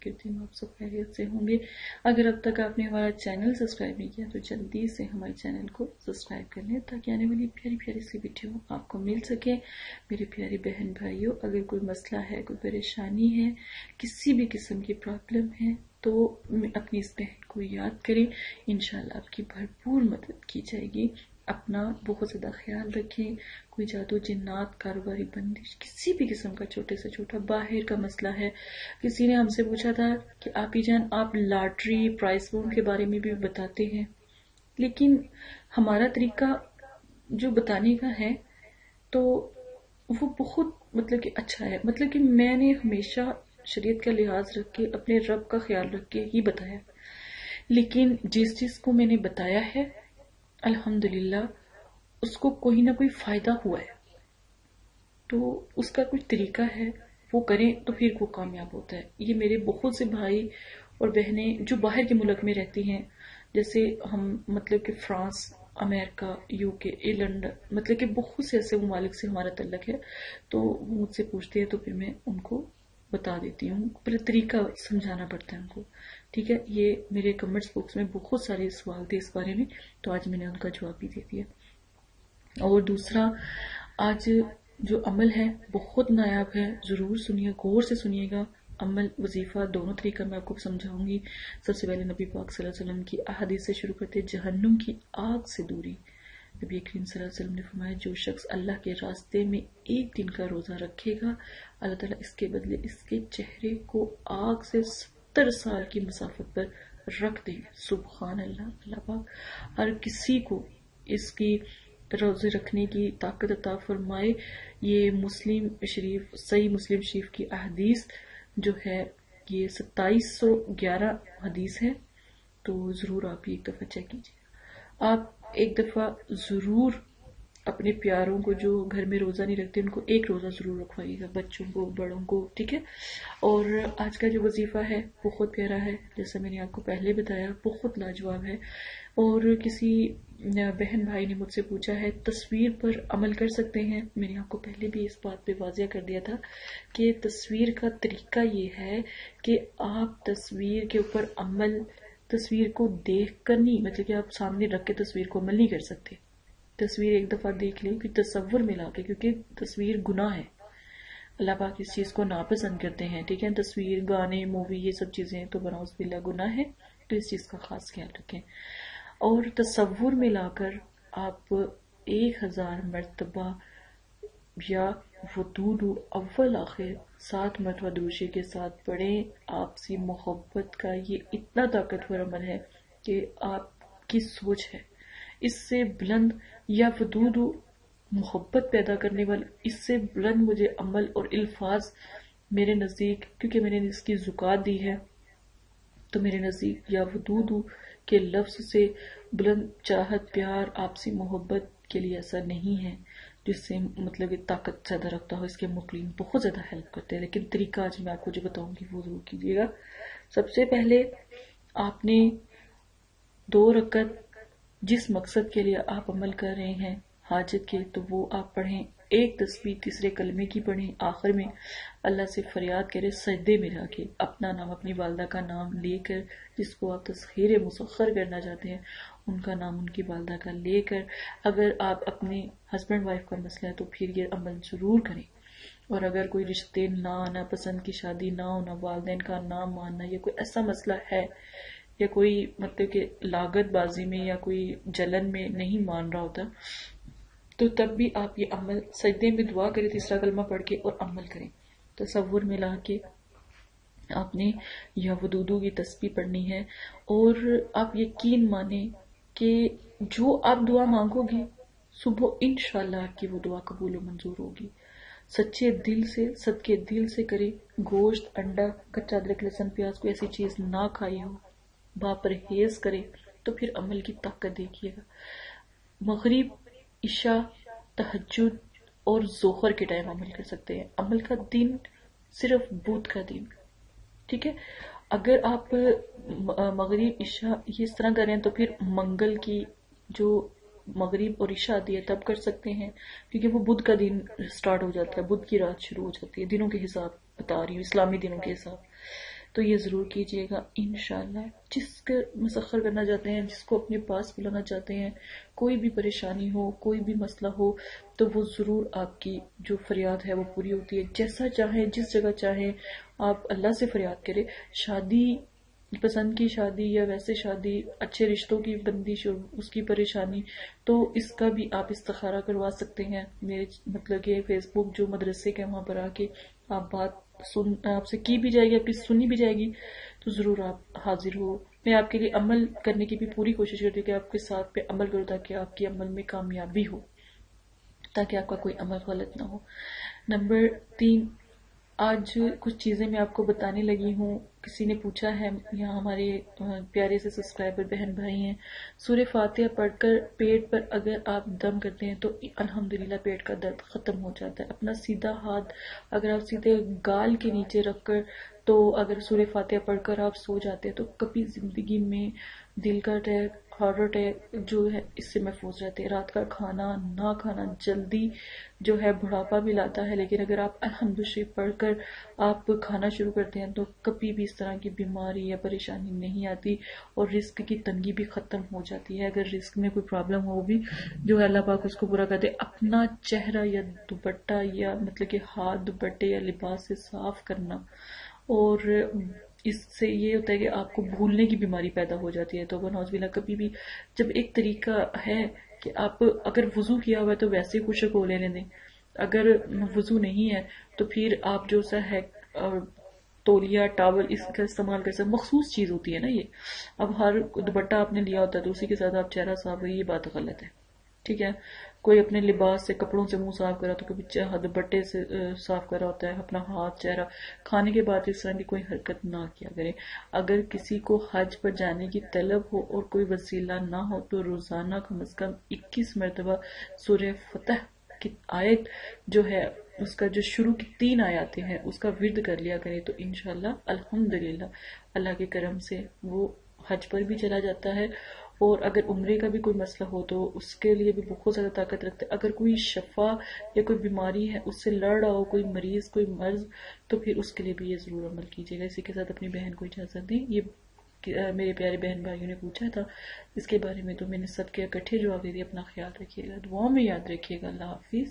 کرتی ہوں آپ سب خیریت سے ہوں گے۔ اگر اب تک آپ نے ہمارا چینل سبسکرائب نہیں کیا تو جلدی سے ہمارے چینل کو سبسکرائب کر لیں تاکہ آنے والی پیاری پیاری سی ویڈیو آپ کو مل سکے۔ میرے پیاری بہن بھائیوں اگر کوئی مسئلہ ہے، کوئی پریشانی ہے، کسی بھی قسم کی پرابلم ہے، تو اپنی اس بہن کو یاد کریں۔ انشاءاللہ آپ کی بھرپور مدد کی جائے گی۔ اپنا بہت زیادہ خیال رکھیں، کوئی جادو، جنات، کاروباری، بندش، کسی بھی قسم کا چھوٹے سے چھوٹا باہر کا مسئلہ ہے۔ کسی نے ہم سے پوچھا تھا کہ آپ ہی جان، آپ لاٹری، پرائز بون کے بارے میں بھی بتاتے ہیں۔ لیکن ہمارا طریقہ جو بتانے کا ہے، تو وہ بہت مطلب کہ اچھا ہے۔ مطلب کہ میں نے ہمیشہ شریعت کا لحاظ رکھ کے، اپنے رب کا خیال رکھ کے ہی بتایا۔ لیکن جس چیز کو میں نے بتایا ہے الحمدللہ، اس کو کوئی نہ کوئی فائدہ ہوا ہے۔ تو اس کا کچھ طریقہ ہے، وہ کریں تو پھر وہ کامیاب ہوتا ہے۔ یہ میرے بہت سے بھائی اور بہنیں جو باہر کے ملک میں رہتی ہیں، جیسے ہم مطلب کہ فرانس، امریکہ، یو کے لنڈن مطلب کہ بہت سے ایسے ممالک سے ہمارا تعلق ہے۔ تو وہ مجھ سے پوچھتے ہیں، تو پھر میں ان کو بتا دیتی ہوں پھر طریقہ سمجھانا پڑتا ہے ان کو۔ ٹھیک ہے، یہ میرے کمنٹس باکس میں بہت سارے سوال تھے اس بارے میں، تو آج میں نے ان کا جواب بھی دے دیا۔ اور دوسرا، آج جو عمل ہے، بہت نایاب ہے۔ ضرور سنیے، غور سے سنیے گا۔ عمل، وظیفہ، دونوں طریقہ میں آپ کو سمجھاؤں گی۔ سب سے پہلے نبی پاک صلی اللہ علیہ وسلم کی احادیث سے شروع کرتے جہنم کی آگ سے دوری۔ نبی کریم صلی اللہ علیہ وسلم نے فرمایا، جو شخص اللہ کے راستے میں ایک دن کا روزہ رکھے گا، اللہ تعالیٰ اس کے بدلے اس کے چہرے کو آگ سے ستر سال کی مسافت پر رکھ دیں سبحان اللہ اللہ پاک۔ ہر کسی کو اس کی روزے رکھنے کی طاقت عطا فرمائے۔ یہ مسلم شریف، صحیح مسلم شریف کی احادیث جو ہے، یہ ستائیس سو گیارہ حدیث ہے۔ تو ضرور آپ ایک دفعہ چیک کیجیے۔ آپ ایک دفعہ ضرور اپنے پیاروں کو جو گھر میں روزہ نہیں رکھتے، ان کو ایک روزہ ضرور رکھوائیے گا، بچوں کو، بڑوں کو، ٹھیک ہے؟ اور آج کا جو وظیفہ ہے، بہت پیارا ہے، جیسا میں نے آپ کو پہلے بتایا، بہت لاجواب ہے۔ اور کسی بہن بھائی نے مجھ سے پوچھا ہے، تصویر پر عمل کر سکتے ہیں؟ میں نے آپ کو پہلے بھی اس بات پہ واضح کر دیا تھا کہ تصویر کا طریقہ یہ ہے کہ آپ تصویر کے اوپر عمل تصویر کو دیکھ کر نہیں مطلب کہ آپ سامنے رکھ کے تصویر کو عمل نہیں کر سکتے۔ تصویر ایک دفعہ دیکھ لیں کہ تصور میں لا کے، کیونکہ تصویر گناہ ہے۔ اللہ پاک اس چیز کو ناپسند کرتے ہیں، ٹھیک ہے؟ تصویر، گانے، مووی، یہ سب چیزیں تو بناؤ بلا گناہ ہے تو اس چیز کا خاص خیال رکھیں۔ اور تصور میں لا کر آپ ایک ہزار مرتبہ یا ودود اول آخر سات مرتبہ دوشے کے ساتھ پڑھیں، آپسی محبت کا یہ اتنا طاقتور عمل ہے کہ آپ کی سوچ ہے۔ اس سے بلند یا ودود محبت پیدا کرنے والا، اس سے بلند مجھے عمل اور الفاظ میرے نزدیک، کیونکہ میں نے اس کی زکات دی ہے، تو میرے نزدیک یا ودود کے لفظ سے بلند چاہت پیار، آپسی محبت کے لیے ایسا نہیں ہے، جس سے مطلب طاقت زیادہ رکھتا ہو، اس کے مقلین بہت زیادہ ہیلپ کرتے ہیں۔ لیکن طریقہ آج میں آپ کو جو بتاؤں گی، وہ ضرور کیجیے گا۔ سب سے پہلے آپ نے دو رکت جس مقصد کے لیے آپ عمل کر رہے ہیں، حاجت کے، تو وہ آپ پڑھیں ایک تصویر تیسرے کلمے کی پڑھیں آخر میں اللہ سے فریاد کرے، سجدے میں جا کے اپنا نام، اپنی والدہ کا نام لے کر، جس کو آپ تسخیر مسخر کرنا چاہتے ہیں، ان کا نام ان کی والدہ کا لے کر، اگر آپ اپنے ہسبینڈ وائف کا مسئلہ ہے تو پھر یہ عمل ضرور کریں۔ اور اگر کوئی رشتے نہ آنا پسند کی شادی نہ ہونا والدین کا نام ماننا، یا کوئی ایسا مسئلہ ہے، یا کوئی مطلب کہ لاگت بازی میں، یا کوئی جلن میں نہیں مان رہا ہوتا تو تب بھی آپ یہ عمل سجدے میں دعا کریں، تیسرا کلمہ پڑھ کے اور عمل کریں۔ تصور میں لا کے آپ نے یا ودودو کی تسبیح پڑھنی ہے اور آپ یقین مانیں کہ جو آپ دعا مانگو گے، صبح انشاءاللہ آپ کی وہ دعا قبول و منظور ہوگی۔ سچے دل سے، صدقے دل سے کرے گوشت، انڈا، کچا ادرک، لہسن، پیاز کو ایسی چیز نہ کھائی ہو با پرہیز کرے تو پھر عمل کی طاقت دیکھیے گا۔ مغرب عشاء تحجد اور زوہر کے ٹائم عمل کر سکتے ہیں۔ عمل کا دن صرف بدھ کا دن۔ ٹھیک ہے؟ اگر آپ مغرب، عشاء یہ اس طرح کریں تو پھر منگل کی جو مغرب اور عشاء آتی ہے، تب کر سکتے ہیں۔ کیونکہ وہ بدھ کا دن سٹارٹ ہو جاتا ہے، بدھ کی رات شروع ہو جاتی ہے، دنوں کے حساب بتا رہی ہوں، اسلامی دنوں کے حساب۔ تو یہ ضرور کیجیے گا، انشاءاللہ۔ جس کے مسخر کرنا چاہتے ہیں، جس کو اپنے پاس بلانا چاہتے ہیں، کوئی بھی پریشانی ہو، کوئی بھی مسئلہ ہو، تو وہ ضرور آپ کی جو فریاد ہے وہ پوری ہوتی ہے۔ جیسا چاہیں، جس جگہ چاہیں آپ اللہ سے فریاد کرے شادی پسند کی شادی یا ویسے شادی، اچھے رشتوں کی بندش اور اس کی پریشانی، تو اس کا بھی آپ استخارہ کروا سکتے ہیں۔ میرے مطلب کہ فیس بک جو مدرسے کے وہاں پر آ کے آپ بات سن آپ سے کی بھی جائے گی، آپ کی سنی بھی جائے گی، تو ضرور آپ حاضر ہو۔ میں آپ کے لیے عمل کرنے کی بھی پوری کوشش کرتی ہوں کہ آپ کے ساتھ پہ عمل کروں تاکہ آپ کی عمل میں کامیابی ہو، تاکہ آپ کا کوئی عمل غلط نہ ہو۔ نمبر تین، آج کچھ چیزیں میں آپ کو بتانے لگی ہوں۔ کسی نے پوچھا ہے، یہاں ہمارے پیارے سے سبسکرائبر بہن بھائی ہیں۔ سورہ فاتحہ پڑھ کر پیٹ پر اگر آپ دم کرتے ہیں تو الحمدللہ پیٹ کا درد ختم ہو جاتا ہے۔ اپنا سیدھا ہاتھ اگر آپ سیدھے گال کے نیچے رکھ کر تو اگر سورہ فاتحہ پڑھ کر آپ سو جاتے ہیں تو کبھی زندگی میں دل کا اٹیک ہارٹ اٹیک جو ہے، اس سے محفوظ رہتے۔ ہیں رات کا کھانا، نہ کھانا، جلدی جو ہے بڑھاپا بھی لاتا ہے۔ لیکن اگر آپ الحمد شریف پڑھ کر آپ کھانا شروع کرتے ہیں تو کبھی بھی اس طرح کی بیماری یا پریشانی نہیں آتی اور رسک کی تنگی بھی ختم ہو جاتی ہے۔ اگر رسک میں کوئی پرابلم ہو بھی جو ہے اللہ پاک اس کو پورا کرتے اپنا چہرہ یا دوپٹہ یا مطلب کہ ہاتھ دوپٹے یا لباس سے صاف کرنا اور اس سے یہ ہوتا ہے کہ آپ کو بھولنے کی بیماری پیدا ہو جاتی ہے تو نوز بلا کبھی بھی جب ایک طریقہ ہے کہ آپ اگر وضو کیا ہوا ہے تو ویسے کچھ کو لینے دیں۔ اگر وضو نہیں ہے تو پھر آپ جو سا ہے تولیا ٹاول، اس کا استعمال کر سکتے مخصوص چیز ہوتی ہے نا یہ۔ اب ہر دوپٹہ آپ نے لیا ہوتا ہے تو اسی کے ساتھ آپ چہرہ صاف ہوئی یہ بات غلط ہے۔ ٹھیک ہے؟ کوئی اپنے لباس سے کپڑوں سے منہ صاف کرا تو کبھی دوپٹے سے صاف کرا ہوتا ہے، اپنا ہاتھ چہرہ۔ کھانے کے بعد اس طرح کی کوئی حرکت نہ کیا کرے۔ اگر کسی کو حج پر جانے کی طلب ہو اور کوئی وسیلہ نہ ہو تو روزانہ کم از کم اکیس مرتبہ سورہ فتح کی آیت جو ہے، اس کا جو شروع کی تین آیاتیں ہیں، اس کا ورد کر لیا کرے تو انشاءاللہ الحمدللہ اللہ کے کرم سے وہ حج پر بھی چلا جاتا ہے اور اگر عمرے کا بھی کوئی مسئلہ ہو تو اس کے لیے بھی بہت زیادہ طاقت رکھتے ہیں۔ اگر کوئی شفا یا کوئی بیماری ہے، اس سے لڑ رہا ہو، کوئی مریض، کوئی مرض، تو پھر اس کے لیے بھی یہ ضرور عمل کیجیے گا۔ اسی کے ساتھ اپنی بہن کو اجازت دیں۔ یہ میرے پیارے بہن بھائیوں نے پوچھا تھا، اس کے بارے میں تو میں نے سب کے اکٹھے جواب دے دیا اپنا خیال رکھیے گا، دعاؤں میں یاد رکھیے گا۔ اللہ حافظ۔